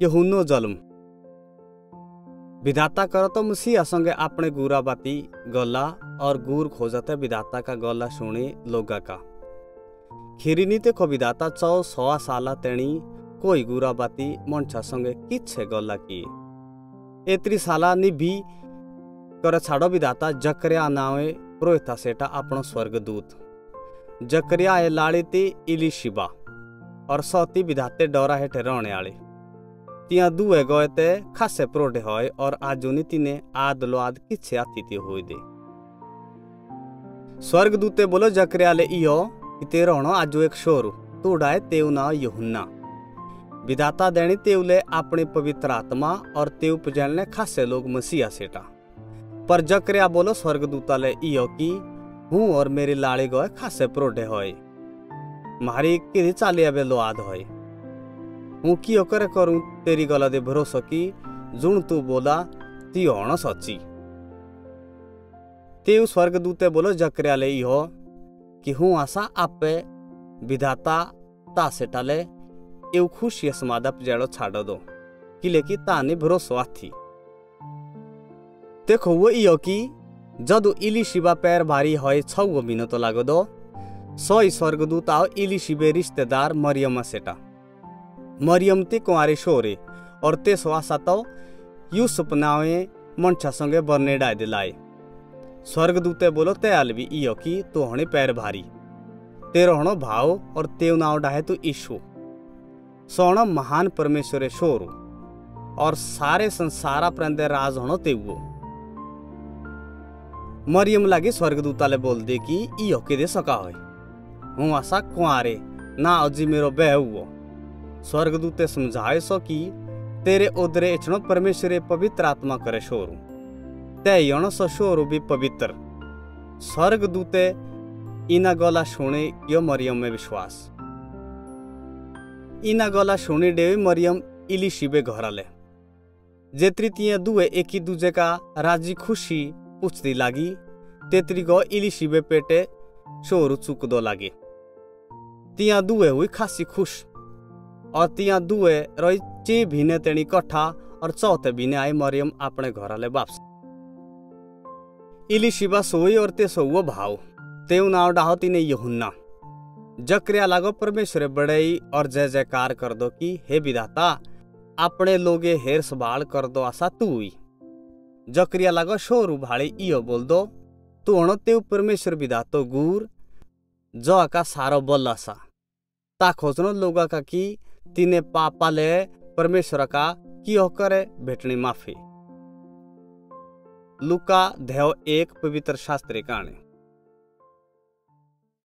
यहुन्नो जल्म। विधाता करो तो मसीहा संगे अपने गुरा बाती गला और गुर खोजते विधाता का गला सुने लोगा का। खिरिनी ते को विधाता चौ सवा साला तेणी कोई गुरा बाती मणछा संगे किच्छे गला की एत्री साला निभी कर छाड़ो विधाता जकरिया नावे पुरोहिता सेटा अपनो स्वर्गदूत। जकरिया ए लाड़ी ती इलिशिबा और सौती विधाते डोरा हेठे रहने आले। गए ते खासे प्रोडे होय और आजुनी तिने आद लोआद किछे आतिथ्य होई दे। स्वर्गदूते बोलो जकरिया ले इयो कि तेरो हणो आजो एक शोरू तू डाए तेउ ना यूहन्ना। विधाता देनी तेउले अपनी पवित्र आत्मा और तेउ पजलने खासे लोग मसीहा सेटा। पर जकरिया बोलो स्वर्गदूता ले इयो की हूँ और मेरी लाड़ी गए खासे प्रोडे होय मारी किरी चाली अबे लोआद होय हूँ कियो करे तेरी गला दे भरोसा की जुण तू बोला, ती हण सची तेउ स्वर्गदूते बोलो जकरिया ले कि हूँ आशा आपे विधाता ता सेटाले एव खुशी समादा पजाड़ो छाड़ो दो की ताने भरोसो आथी। देखो, वो इयो की जदु इली शिवा पैर भारी होय छौ मिनतो लागो दो सोई स्वर्गदूत आओ इली शिवे रिश्तेदार मरियम सेटा मरियम ते कुंवारे शोरे और ते आशा तो यूसुफ नावे मनछा संगे बरने डाय दिलाए स्वर्गदूते बोलो ते अलवी इयो की तू हणे पैर भारी। तेरो हणो भाव और तेव नाव डाहे तू ईशु। सोण महान परमेश्वरे शोरू और सारे संसारा प्रंदे राज हणो तेवो। मरियम लागे स्वर्गदूताले बोल दे कि इयो के दे सका होय? हूँ आशा कुआरे ना अजी मेरो बह स्वर्गदूते समझाए सो कि तेरे उदरे इचनो परमेश्वरे पवित्र आत्मा करे शोरू। ते यण सो शोरू भी पवित्र। स्वर्गदूते इना गला शुणे यो मरियम में विश्वास। इना गला शुणी डेवी मरियम इली शिबे घराले। जेत्री तिये दुए एकी दूजे का राज़ी खुशी पूछती लागी, तेतरी गो इली शिबे पेटे शोरू चुक दो लागे। तिया दुए हुई खासी खुश। और तिया दुए रही चे भीने तेणी कट्ठा और चौथे भीने आई मरियम अपने घराले वापस। इली शिबा सोई और ते सोवो भाव। तेउ नाव डाहो तिने यहुन्ना। जक्रिया लागो परमेश्वर बड़ई और जय जयकार कर दो कि, हे विधाता अपने लोगे हेर संभाल कर दो आशा तू ही जक्रिया लागो शोरू भाड़े इयो बोल दो तू अणो तेउ परमेश्वर विधातो गुर, जो का सारो बल आसा। ता खोजनो लोगा का की तिने पापाले परमेश्वर का कि होकर भेटनी माफ़ी? लुका देव एक पवित्र शास्त्री कहानी